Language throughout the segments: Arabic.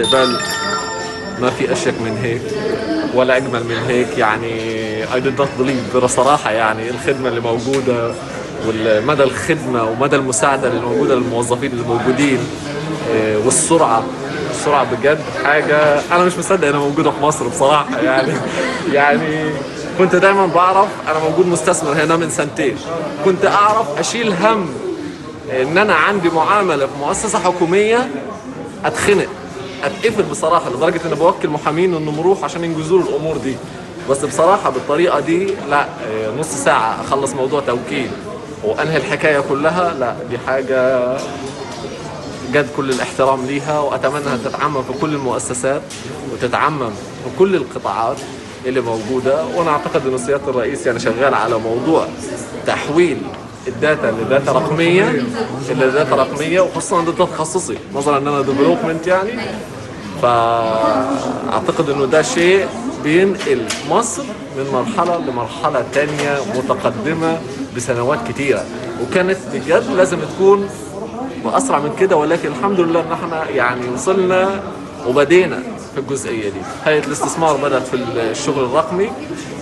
استقبال ما في أشيك من هيك ولا أجمل من هيك يعني I did not believe بصراحه يعني الخدمة اللي موجودة ومدى الخدمة ومدى المساعدة اللي موجودة للموظفين اللي موجودين آه، والسرعة السرعة بجد حاجة أنا مش مصدق إنها موجودة في مصر بصراحة يعني يعني كنت دايما بعرف أنا موجود مستثمر هنا من سنتين. كنت أعرف أشيل هم إن أنا عندي معاملة في مؤسسة حكومية أتخنق. اتقفل بصراحة لدرجة إن بوكل محامين انهم يروحوا عشان ينجزوا له الأمور دي. بس بصراحة بالطريقة دي لا إيه، نص ساعة أخلص موضوع توكيل. وأنهي الحكاية كلها لا دي حاجة جد كل الاحترام ليها وأتمنى إنها تتعمم في كل المؤسسات وتتعمم في كل القطاعات اللي موجودة. وأنا أعتقد ان سياده الرئيس يعني شغال على موضوع تحويل ال data ل data رقمية إلى data رقمية وخصوصا ده تخصصي نظرا إن أنا development يعني. فأعتقد إنه ده شيء بينقل مصر من مرحلة لمرحلة تانية متقدمة بسنوات كتيرة. وكانت بجد لازم تكون واسرع من كده ولكن الحمد لله إن إحنا يعني وصلنا وبدينا. في الجزئية دي. هيئه الاستثمار بدات في الشغل الرقمي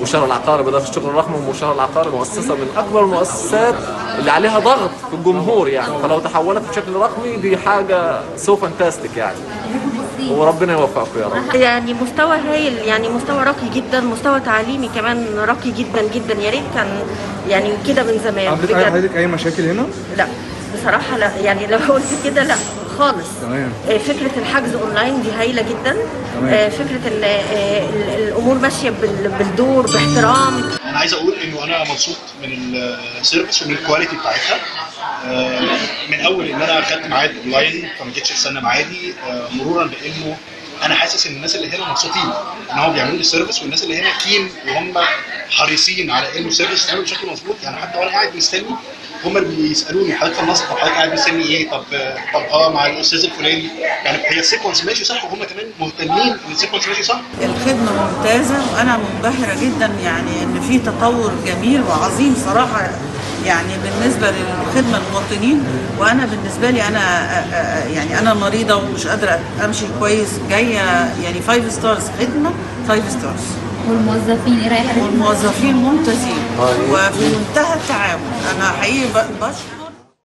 وشهر العقاري بدأ في الشغل الرقمي وشهر العقاري مؤسسة من أكبر المؤسسات اللي عليها ضغط في الجمهور يعني. فلو تحولت بشكل رقمي دي حاجة so fantastic يعني. وربنا يوفقكم يا رب. يعني مستوى هايل يعني مستوى راقي جدا مستوى تعليمي كمان راقي جدا جدا. يا ريت كان يعني كده من زمان حضرتك أي مشاكل هنا؟ لا بصراحة لا. يعني لو قلت كده لا. خالص. تمام. آه، فكرة الحجز اونلاين دي هايلة جدا. تمام. آه، فكرة ان آه، ال- الأمور ماشية بال- بالدور باحترام. أنا عايز أقول إنه أنا مبسوط من ال service ومن ال quality بتاعتها. من أول إن أنا خدت ميعاد اونلاين فما جيتش استنى ميعادي. مرورا بإنه أنا حاسس إن الناس اللي هنا مبسوطين. إن هم بيعملوا لي ال service والناس اللي هنا كين وهم حريصين على إنه ال service يتعمل بشكل مظبوط. يعني حتى وأنا قاعد مستني هم بيسألوني حضرتك خلصت طب حضرتك قاعد مستني إيه؟ طب طب آه مع الأستاذ الفلاني. يعني هي ال sequence ماشي صح وهم كمان مهتمين إن ال sequence ماشي صح؟ الخدمة ممتازة وأنا منبهرة جدا يعني إن في تطور جميل وعظيم صراحة يعني بالنسبة للخدمة المواطنين. وأنا بالنسبة لي أنا يعني أنا مريضة ومش قادرة أمشي كويس جاية يعني five stars خدمة five stars والموظفين إيه رايك؟ والموظفين ممتازين. وفي منتهى التعاون أنا حقيقي بشكر